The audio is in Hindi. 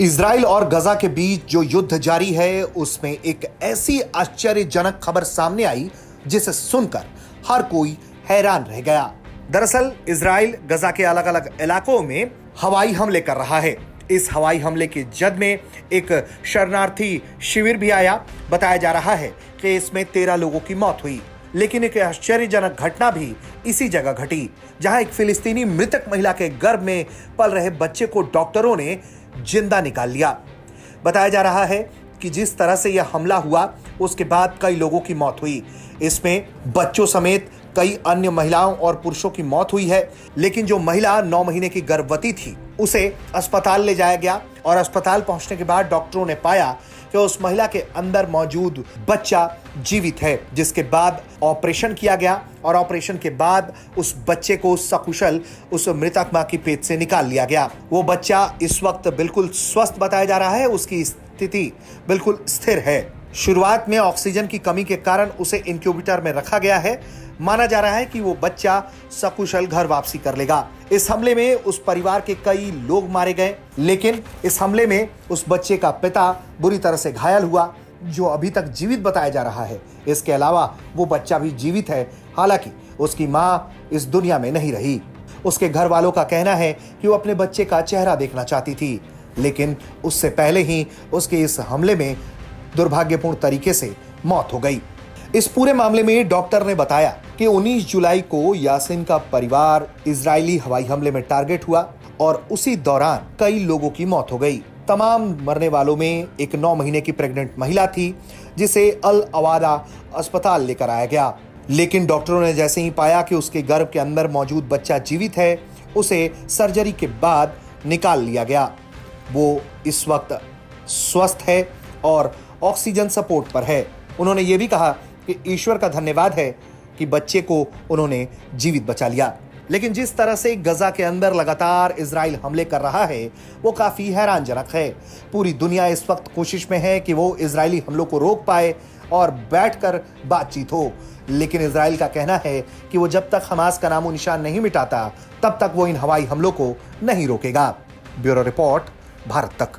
इसराइल और गजा के बीच जो युद्ध जारी है, उसमें एक ऐसी आश्चर्यजनक खबर सामने आई, जिसे सुनकर हर कोई हैरान रह गया। दरअसल इसराइल गजा के अलग अलग इलाकों में हवाई हमले कर रहा है। इस हवाई हमले के जद में एक शरणार्थी शिविर भी आया। बताया जा रहा है कि इसमें तेरह लोगों की मौत हुई, लेकिन एक आश्चर्यजनक घटना भी इसी जगह घटी, जहाँ एक फिलिस्तीनी मृतक महिला के गर्भ में पल रहे बच्चे को डॉक्टरों ने ज़िंदा निकाल लिया। बताया जा रहा है कि जिस तरह से यह हमला हुआ, उसके बाद कई लोगों की मौत हुई। इसमें बच्चों समेत कई अन्य महिलाओं और पुरुषों की मौत हुई है, लेकिन जो महिला नौ महीने की गर्भवती थी, उसे अस्पताल ले जाया गया और अस्पताल पहुँचने के बाद डॉक्टरों ने पाया कि उस महिला के अंदर मौजूद बच्चा जीवित है, जिसके बाद ऑपरेशन किया गया और ऑपरेशन के बाद उस बच्चे को सकुशल, उस मृतक माँ की पेट से निकाल लिया गया। वो बच्चा इस वक्त बिल्कुल स्वस्थ बताया जा रहा है, उसकी स्थिति बिल्कुल स्थिर है। शुरुआत में ऑक्सीजन की कमी के कारण उसे इंक्यूबेटर में रखा गया है। माना जा रहा है कि वो बच्चा सकुशल घर वापसी कर लेगा। इस हमले में उस परिवार के कई लोग मारे गए, लेकिन इस हमले में उस बच्चे का पिता बुरी तरह से घायल हुआ, जो अभी तक जीवित बताया जा रहा है। इसके अलावा वो बच्चा भी जीवित है, हालाँकि उसकी माँ इस दुनिया में नहीं रही। उसके घर वालों का कहना है कि वो अपने बच्चे का चेहरा देखना चाहती थी, लेकिन उससे पहले ही उसके इस हमले में दुर्भाग्यपूर्ण तरीके से मौत हो गई। इस पूरे मामले में डॉक्टर ने बताया कि 19 जुलाई को यासिन का परिवार इजरायली हवाई हमले में टारगेट हुआ और उसी दौरान कई लोगों की मौत हो गई। तमाम मरने वालों में एक नौ महीने की प्रेग्नेंट महिला थी, जिसे अल अवादा अस्पताल लेकर आया गया। लेकिन डॉक्टरों ने जैसे ही पाया कि उसके गर्भ के अंदर मौजूद बच्चा जीवित है, उसे सर्जरी के बाद निकाल लिया गया। वो इस वक्त स्वस्थ है और ऑक्सीजन सपोर्ट पर है। उन्होंने ये भी कहा कि ईश्वर का धन्यवाद है कि बच्चे को उन्होंने जीवित बचा लिया। लेकिन जिस तरह से गजा के अंदर लगातार इसराइल हमले कर रहा है, वो काफ़ी हैरानजनक है। पूरी दुनिया इस वक्त कोशिश में है कि वो इसराइली हमलों को रोक पाए और बैठकर बातचीत हो। लेकिन इसराइल का कहना है कि वो जब तक हमास का नामो निशान नहीं मिटाता, तब तक वो इन हवाई हमलों को नहीं रोकेगा। ब्यूरो रिपोर्ट, भारत तक।